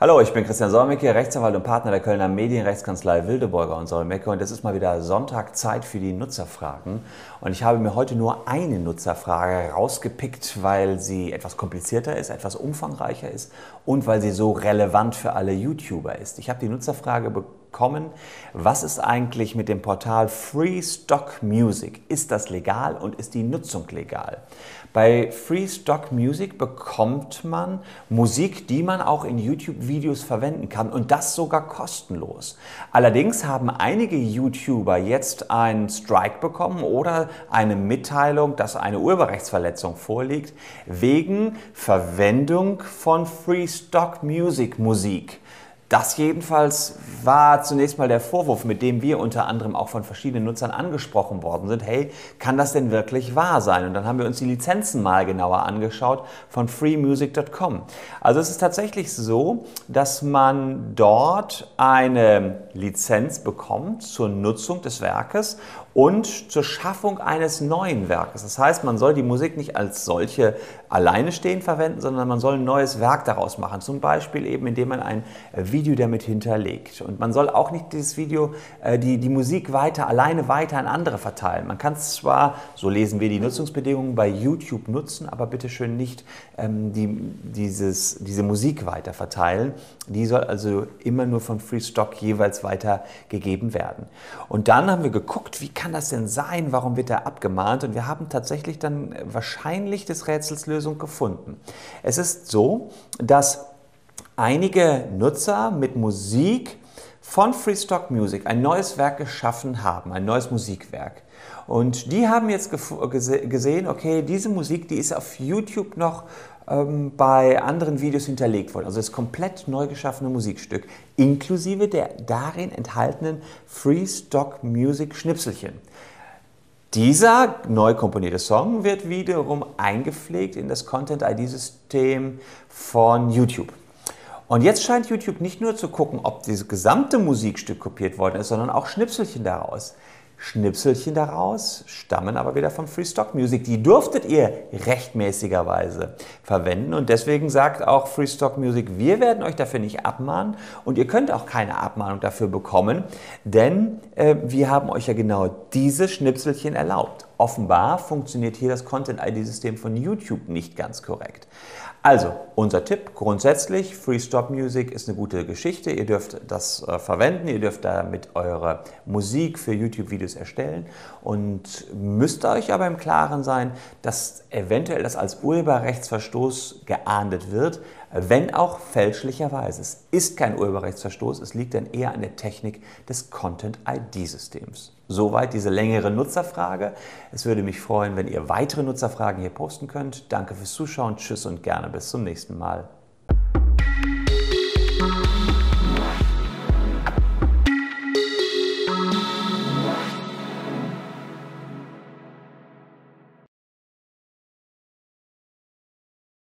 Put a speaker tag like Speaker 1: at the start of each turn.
Speaker 1: Hallo, ich bin Christian Solmecke, Rechtsanwalt und Partner der Kölner Medienrechtskanzlei Wildeborger und Solmecke und es ist mal wieder Sonntag Zeit für die Nutzerfragen und ich habe mir heute nur eine Nutzerfrage rausgepickt, weil sie etwas komplizierter ist, etwas umfangreicher ist und weil sie so relevant für alle YouTuber ist. Ich habe die Nutzerfrage bekommen, was ist eigentlich mit dem Portal Free Stock Music? Ist das legal und ist die Nutzung legal? Bei Free Stock Music bekommt man Musik, die man auch in YouTube-Videos verwenden kann und das sogar kostenlos. Allerdings haben einige YouTuber jetzt einen Strike bekommen oder eine Mitteilung, dass eine Urheberrechtsverletzung vorliegt, wegen Verwendung von Free Stock Music Musik. Das jedenfalls war zunächst mal der Vorwurf, mit dem wir unter anderem auch von verschiedenen Nutzern angesprochen worden sind. Hey, kann das denn wirklich wahr sein? Und dann haben wir uns die Lizenzen mal genauer angeschaut von freemusic.com. Also es ist tatsächlich so, dass man dort eine Lizenz bekommt zur Nutzung des Werkes und zur Schaffung eines neuen Werkes. Das heißt, man soll die Musik nicht als solche alleine stehend verwenden, sondern man soll ein neues Werk daraus machen. Zum Beispiel eben, indem man ein Video damit hinterlegt. Und man soll auch nicht dieses Video, äh, die, die Musik weiter, alleine weiter an andere verteilen. Man kann es zwar, so lesen wir die Nutzungsbedingungen, bei YouTube nutzen, aber bitte schön nicht ähm, die, dieses, diese Musik weiter verteilen. Die soll also immer nur von Free Stock jeweils weitergegeben werden. Und dann haben wir geguckt, wie kann das denn sein? Warum wird er abgemahnt? Und wir haben tatsächlich dann wahrscheinlich des Rätsels Lösung gefunden. Es ist so, dass einige Nutzer mit Musik von Freestock Music ein neues Werk geschaffen haben, ein neues Musikwerk. Und die haben jetzt gesehen, okay, diese Musik, die ist auf YouTube noch ähm, bei anderen Videos hinterlegt worden. Also das komplett neu geschaffene Musikstück, inklusive der darin enthaltenen Free Stock Music Schnipselchen. Dieser neu komponierte Song wird wiederum eingepflegt in das Content ID-System von YouTube. Und jetzt scheint YouTube nicht nur zu gucken, ob dieses gesamte Musikstück kopiert worden ist, sondern auch Schnipselchen daraus. Schnipselchen daraus stammen aber wieder von Free Stock Music. Die durftet ihr rechtmäßigerweise verwenden und deswegen sagt auch Free Stock Music, wir werden euch dafür nicht abmahnen und ihr könnt auch keine Abmahnung dafür bekommen, denn äh, wir haben euch ja genau diese Schnipselchen erlaubt. Offenbar funktioniert hier das Content-ID-System von YouTube nicht ganz korrekt. Also, unser Tipp grundsätzlich, Free Stop Music ist eine gute Geschichte. Ihr dürft das äh, verwenden, ihr dürft damit eure Musik für YouTube-Videos erstellen und müsst euch aber im Klaren sein, dass eventuell das als Urheberrechtsverstoß geahndet wird, wenn auch fälschlicherweise. Es ist kein Urheberrechtsverstoß, es liegt dann eher an der Technik des Content-ID-Systems. Soweit diese längere Nutzerfrage. Es würde mich freuen, wenn ihr weitere Nutzerfragen hier posten könnt. Danke fürs Zuschauen, tschüss und gerne bis zum nächsten Mal.